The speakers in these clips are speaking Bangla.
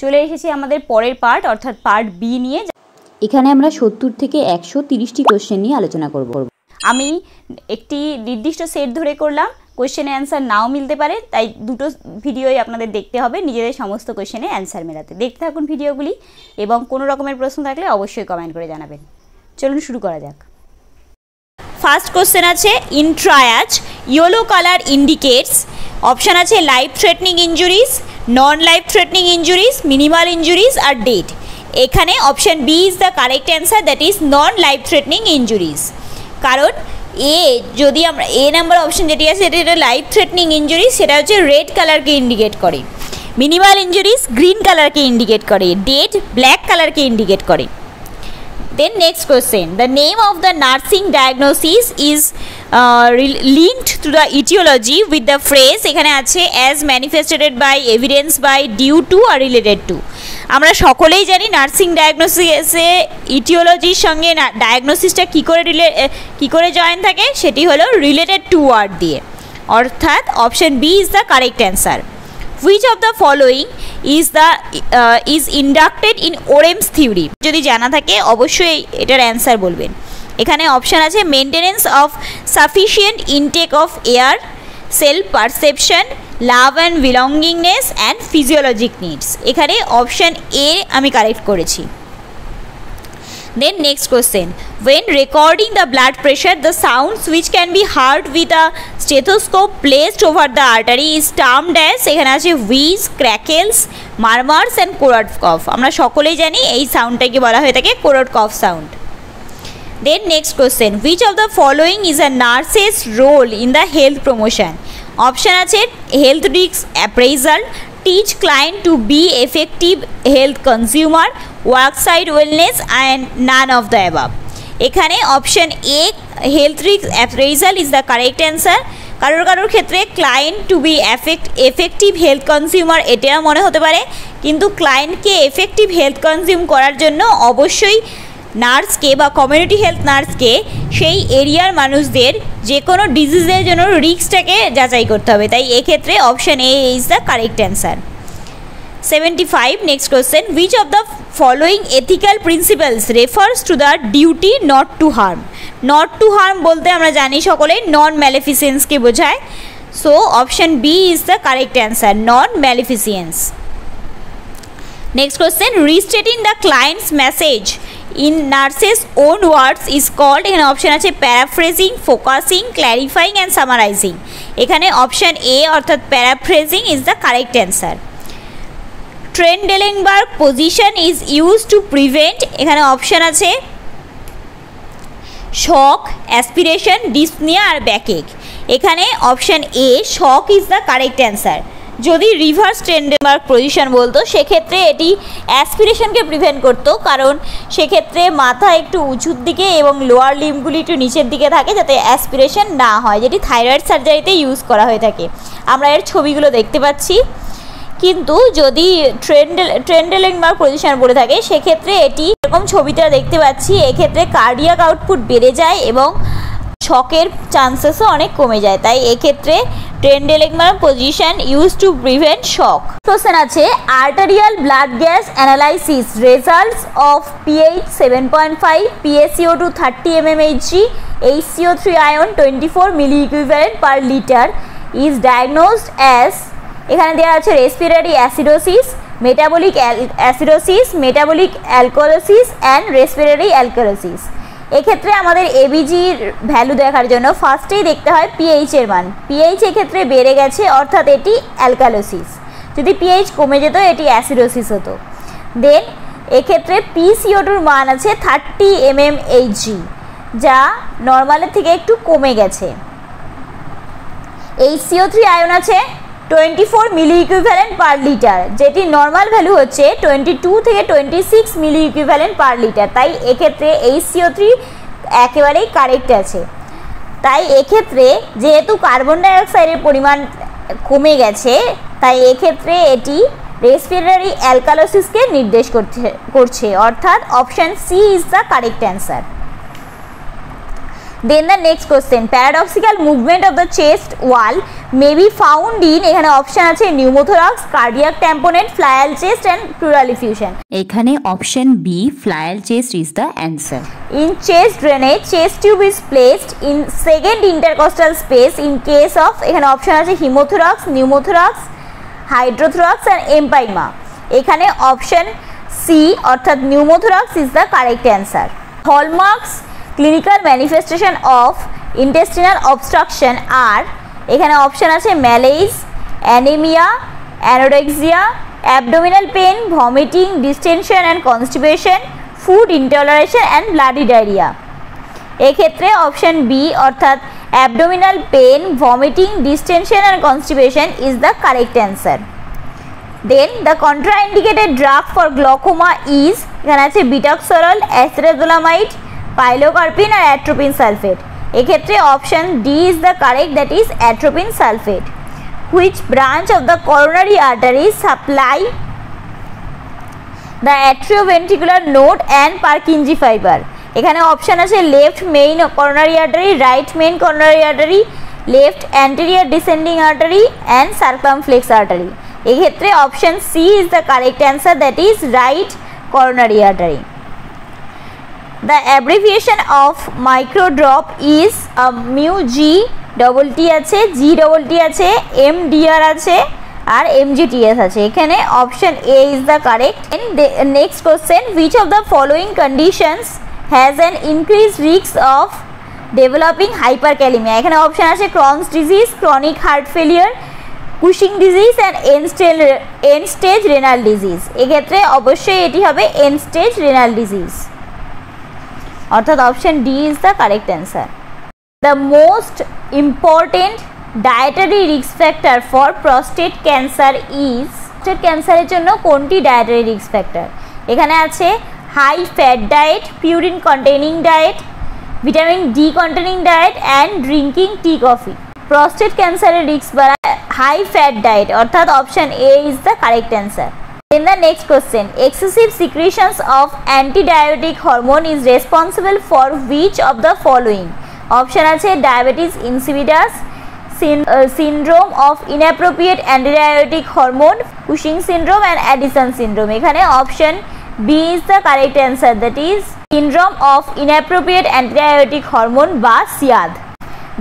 চলে এসেছি আমাদের পরের পার্ট অর্থাৎ পার্ট বি নিয়ে। এখানে আমরা সত্তর থেকে একশো তিরিশটি কোশ্চেন নিয়ে আলোচনা করব। আমি একটি নির্দিষ্ট সেট ধরে করলাম কোয়েশ্চেনে অ্যান্সার নাও মিলতে পারে, তাই দুটো ভিডিওই আপনাদের দেখতে হবে, নিজেদের সমস্ত কোয়েশ্চেনে অ্যান্সার মেলাতে। দেখতে থাকুন ভিডিওগুলি এবং কোনো রকমের প্রশ্ন থাকলে অবশ্যই কমেন্ট করে জানাবেন। চলুন শুরু করা যাক। ফার্স্ট কোশ্চেন আছে in triage yellow colour indicates option আছে life threatening injuries non life threatening injuries minimal injuries আর ডেড এখানে option B is the correct answer that is non life threatening injuries কারণ এ যদি আমরা এ নাম্বার অপশন যেটি আছে, সেটা এটা লাইফ থ্রেটনিং ইঞ্জুরি সেটা হচ্ছে রেড কালারকে ইন্ডিকেট করে। মিনিমাল ইঞ্জুরিস গ্রিন কালারকে ইন্ডিকেট করে। ডেড ব্ল্যাক কালারকে ইন্ডিকেট করে। Then next question the name of the nursing diagnosis is linked to the aetiology with the phrase এখানে আছে as manifested by evidence by due to R related to আমরা সকলেই জানি নার্সিং ডায়াগনোসিসে ইটিওলজির সঙ্গে ডায়াগনোসিসটা কী করে রিলে কী করে জয়েন থাকে? সেটি হলো রিলেটেড টু ওয়ার্ড দিয়ে। অর্থাৎ option B is the correct answer which the following is the uh, is inducted in Orem's theory? যদি জানা থাকে অবশ্যই এটার অ্যান্সার বলবেন। এখানে অপশান আছে maintenance of sufficient intake of air self perception love and belongingness and physiologic needs এখানে অপশান এ আমি কারেক্ট করেছি। Then next question when recording the blood pressure the sounds which can be heard with a stethoscope placed over the artery is termed as এখানে আছে wheeze crackles murmurs and corot cough আমরা সকলেই জানি এই সাউন্ডটাকে বলা হয়ে থাকে corot cough sound then next question which of the following is a nurse's role in the health promotion option আছে health risk appraisal teach client to be effective health consumer worksite wellness and none of the above এখানে option A health risk appraisal is the correct answer কারোর কারোর ক্ষেত্রে client to be effect effective health consumer এটাও মনে হতে পারে। কিন্তু ক্লায়েন্টকে এফেক্টিভ হেলথ কনজিউম করার জন্য অবশ্যই নার্সকে বা কমিউনিটি হেলথ নার্সকে সেই এরিয়ার মানুষদের যে কোনো ডিজিজের জন্য রিস্কটাকে যাচাই করতে হবে। তাই এক্ষেত্রে option A is the correct answer seventy five next question which of the following ethical principles refers to the duty not to harm not to harm বলতে আমরা জানি সকলে নন ম্যালিফিসিয়েন্সকে বোঝায়। So option B is the correct answer non maleficence next question restating the client's message in nurse's own words is called এখানে অপশান আছে paraphrasing focusing clarifying and summarising এখানে অপশান এ অর্থাৎ paraphrasing is the correct answer Trendelenburg position is use to prevent এখানে অপশান আছে শক অ্যাসপিরেশন ডিসনিয়া আর ব্যাকেক এখানে option A shock is the correct answer যদি রিভার্স ট্রেন্ডেমার্ক পজিশন বলতো, সেক্ষেত্রে এটি অ্যাসপিরেশনকে প্রিভেন্ট করতো, কারণ সেক্ষেত্রে মাথা একটু উঁচুর দিকে এবং লোয়ার লিমগুলি একটু নিচের দিকে থাকে যাতে অ্যাসপিরেশন না হয়, যেটি থাইরয়েড সার্জারিতে ইউজ করা হয়ে থাকে। আমরা এর ছবিগুলো দেখতে পাচ্ছি। কিন্তু যদি ট্রেন্ডেল ট্রেন্ডেলিংমার্ক পজিশন বলে থাকে, সেক্ষেত্রে এটি এরকম ছবিটা দেখতে পাচ্ছি। এক্ষেত্রে কার্ডিয়াক আউটপুট বেড়ে যায় এবং শকের চান্সেসও অনেক কমে যায়। তাই এক্ষেত্রে Trendelenburg position use to prevent shock question আছে arterial blood gas analysis results of pH seven point five PaCO two thirty m m Hg HCO three ion twenty four milli equivalent per litre is diagnosed as এখানে দেওয়া আছে respiratory acidosis metabolic acidosis metabolic alkalosis and respiratory alkalosis এক্ষেত্রে আমাদের এবিজির ভ্যালু দেখার জন্য ফার্স্টেই দেখতে হয় পিএইচ এর মান। পিএইচ এক্ষেত্রে বেড়ে গেছে, অর্থাৎ এটি অ্যালকালোসিস যদি পিএইচ কমে যেত, এটি অ্যাসিডোসিস হতো। দেন এক্ষেত্রে পিসিওটুর মান আছে থার্টি এম এম এইচজি যা নর্মালের থেকে একটু কমে গেছে। এইচ সিও থ্রি আয়ন আছে twenty four milli equivalent per litre যেটি নর্মাল ভ্যালু হচ্ছে টোয়েন্টি টু থেকে twenty six milli equivalent per litre তাই এক্ষেত্রে এইচ সিও থ্রি একেবারেই কারেক্ট আছে। তাই এক্ষেত্রে যেহেতু কার্বন ডাইঅক্সাইডের পরিমাণ কমে গেছে, তাই এক্ষেত্রে এটি রেসপিরেটরি অ্যালকালোসিসকে নির্দেশ করছে করছে। অর্থাৎ option C is the correct answer Then the next question, paradoxical movement of the chest wall may be found in এখানে অপশান আছে pneumothorax cardiac tamponade flail chest and pleural effusion এখানে option B flail chest is the answer in chest ড্রেনে chest tube is placed in second intercostal space in case of এখানে অপশন আছে haemothorax pneumothorax hydrothorax and empyema এখানে অপশন সি অর্থাৎ pneumothorax is the correct answer hallmarks clinical manifestation of intestinal obstruction আর এখানে অপশান আছে malaise anaemia anorexia abdominal pain vomiting distension and constipation food intolerance and bloody diarrhoea এক্ষেত্রে অপশান বি অর্থাৎ abdominal pain vomiting distension and constipation is the correct answer then the contraindicated drug for glaucoma is এখানে আছে বিটক্সরল অ্যাস্ট্রেজোলামাইড পাইলোকার্পিন আর অ্যাট্রোপিন সালফেট এক্ষেত্রে option D is the correct that is atropine sulphate which branch of the coronary artery supply the atrioventricular node and Purkinje fibre এখানে অপশান আছে left main coronary artery right main coronary artery left anterior descending artery and circumflex artery এক্ষেত্রে option C is the correct answer that is right coronary artery the abbreviation of microdrop is mu G double T আছে জি ডবল টি আছে এম ডিআর আছে, আর এমজিটিএস আছে। এখানে option A is the correct next question which of the following conditions has an increase risk of developing hyperkalaemia এখানে অপশন আছে Crohn's disease chronic heart failure Cushing disease and end stale end stage renal disease এক্ষেত্রে অবশ্যই এটি হবে এন স্টেজ রেনাল ডিজিজ অর্থাৎ option D is the correct answer the most important dietary risk factor for prostate cancer is prostate ক্যান্সারের জন্য কোনটি ডায়েটারি রিস্ক ফ্যাক্টর এখানে আছে high fat diet purine containing diet vitamin D containing diet and drinking tea coffee prostate ক্যান্সারের রিস্ক বাড়ায় হাই ফ্যাট ডায়েট অর্থাৎ option A is the correct answer In the next question, excessive secretions of antidiuretic hormone is responsible for which of the following? Option আছে diabetes insipidus, syn- uh, syndrome of inappropriate antidiuretic hormone, Cushing syndrome and Addison syndrome. এখানে option B is the correct answer that is syndrome of inappropriate antidiuretic hormone বা SIAD.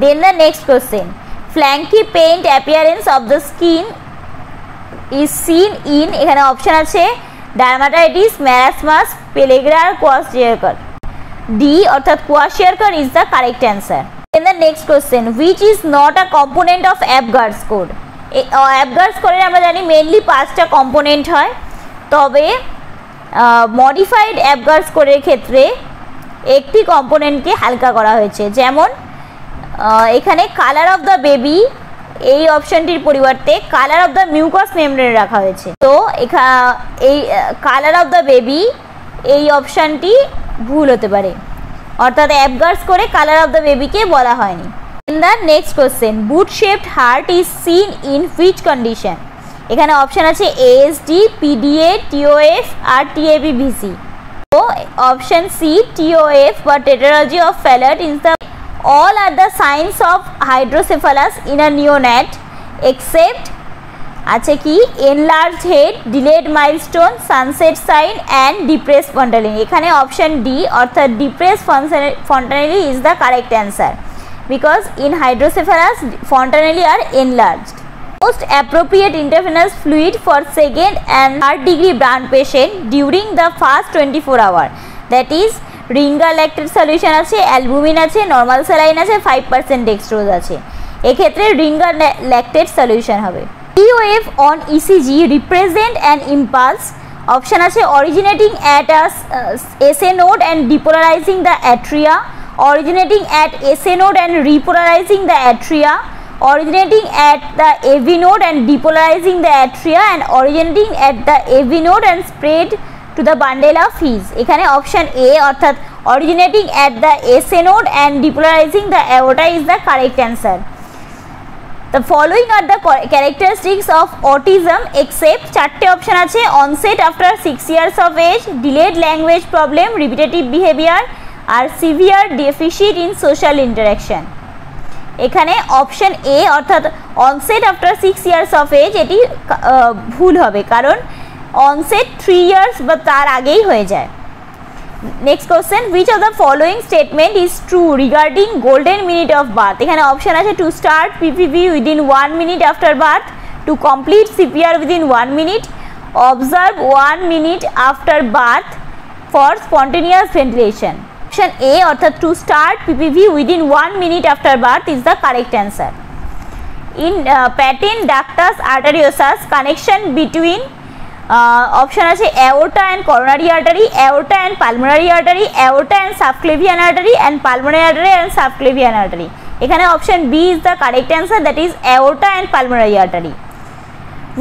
Then the next question, flanky paint appearance of the skin is seen in এখানে অপশন আছে ডার্মাটাইটিস ম্যারাসমাস পেলেগ্রার কোয়াশিয়ারকার ডি অর্থাৎ kwashiorkor is the correct answer in the next question which is not a component of Apgar's code Apgar's কোডের আমরা জানি মেনলি পাঁচটা কম্পোনেন্ট হয়। তবে মডিফাইড অ্যাপগার্ডস কোডের ক্ষেত্রে একটি কম্পোনেন্টকে হালকা করা হয়েছে। যেমন এখানে কালার অফ দ্য বেবি এই অপশনটির পরিবর্তে colour of the mucous membrane রাখা হয়েছে। তো এই কালার অফ দ্য বেবি এই অপশানটি ভুল হতে পারে। অর্থাৎ অ্যাপগার্স করে কালার অফ দ্য বেবিকে বলা হয়নি। In the next question boot shaped heart is seen in which condition এখানে অপশান আছে এএসডি পিডিএ টিওএফ আর টিএবি ভিসি তো অপশান সি টিওএফ বা tetralogy of Fallot is the all are the signs of hydrocephalus in a neonat except, আছে কি? Enlarge head delayed milestone sunset sign and depress fontanelle এখানে অপশান ডি অর্থাৎ depress fontanelle is the correct answer because in hydrocephalus fontanelle are enlarge most appropriate intravenous fluid for second and third degree burned patient during the first twenty four hour that is Ringer lactated solution আছে অ্যালবুমিন আছে নর্মাল স্যালাইন আছে ফাইভ পার্সেন্ট ডেক্সট্রোজ আছে। এক্ষেত্রে রিঙ্গা ল্যাক্টেড সলিউশন হবে। EOF on ECG represent and impulse option আছে originating at a SA node and depolarising the atria originating at SA node and repolarising the atria originating at the AV node and depolarizing the atria and originating at the AV node and spread to the bundle of His এখানে অপশান এ অর্থাৎ originating at the SA node and depolarising the aorta is the correct answer the following are the characteristics of autism except চারটে অপশান আছে onset after six years of age delayed language problem repetitive behaviour R severe deficit in social interaction এখানে অপশান এ অর্থাৎ onset after six years of age এটি ভুল হবে, কারণ অনসেট থ্রি ইয়ার্স বা তার আগেই হয়ে যায় next question which of the following statement is true regarding golden minute of birth এখানে অপশন আছে to start PPV within one minute after birth to complete CPR within one minute observe one minute after birth for spontaneous ventilation option A অর্থাৎ to start PPV within one minute after birth is the correct answer in patent ductus arteriosus connection between option আছে aorta and coronary artery aorta and pulmonary artery aorta and subclavian artery and pulmonary artery and subclavian artery এখানে option B is the correct answer that is aorta and pulmonary artery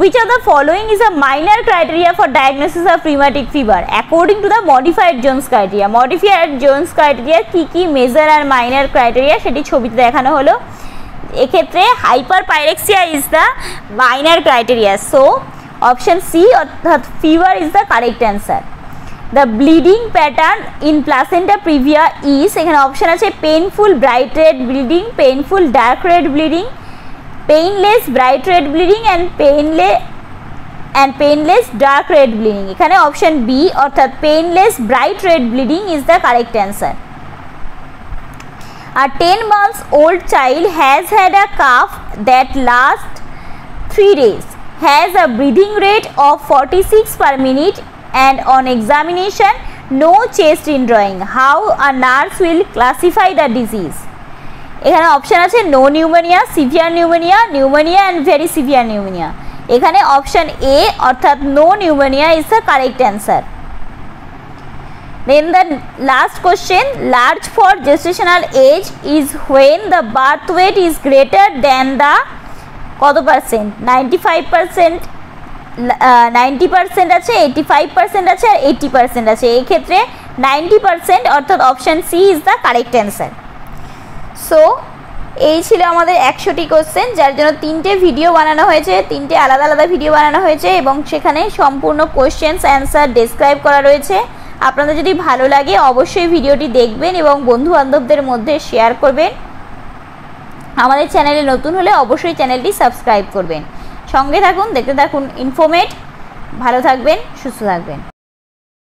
which of the following is a minor criteria for diagnosis of rheumatic fever? According to the modified jones criteria. Modified jones criteria কি কি? মেজার আর মাইনার ক্রাইটেরিয়া সেটি ছবিতে দেখানো হলো। এক্ষেত্রে hyperpyrexia is the minor criteria so option C অর্থাৎ fever is the correct answer the bleeding pattern in placenta praevia is এখানে অপশন আছে painful bright red bleeding painful dark red bleeding painless bright red bleeding and painless and painless dark red bleeding এখানে অপশন বি অর্থাৎ painless bright red bleeding is the correct answer A 10 months old child has had a cough that lasts 3 days, has a breathing rate of 46 per minute and on examination no chest in drawing. How a nurse will classify the disease? এখানে অপশান আছে no pneumonia severe pneumonia pneumonia and very severe pneumonia এখানে অপশান এ অর্থাৎ no pneumonia is the correct answer Then the last question large for gestational age is when the birth weight is greater than the কত percent ninety five percent ninety percent আছে এইটি ফাইভ পার্সেন্ট আছে আর এইটি পার্সেন্ট আছে। এই ক্ষেত্রে নাইনটি পার্সেন্ট অর্থাৎ option C is the correct answer so এই ছিল আমাদের একশোটি কোশ্চেন যার জন্য তিনটে ভিডিও বানানো হয়েছে, তিনটে আলাদা আলাদা ভিডিও বানানো হয়েছে এবং সেখানে সম্পূর্ণ কোশ্চেন্স অ্যান্সার ডেসক্রাইব করা রয়েছে। আপনাদের যদি ভালো লাগে, অবশ্যই ভিডিওটি দেখবেন এবং বন্ধু বান্ধবদের মধ্যে শেয়ার করবেন। আমাদের চ্যানেলে নতুন হলে অবশ্যই চ্যানেলটি সাবস্ক্রাইব করবেন। সঙ্গে থাকুন, দেখতে থাকুন ইনফরমেট ভালো থাকবেন, সুস্থ থাকবেন।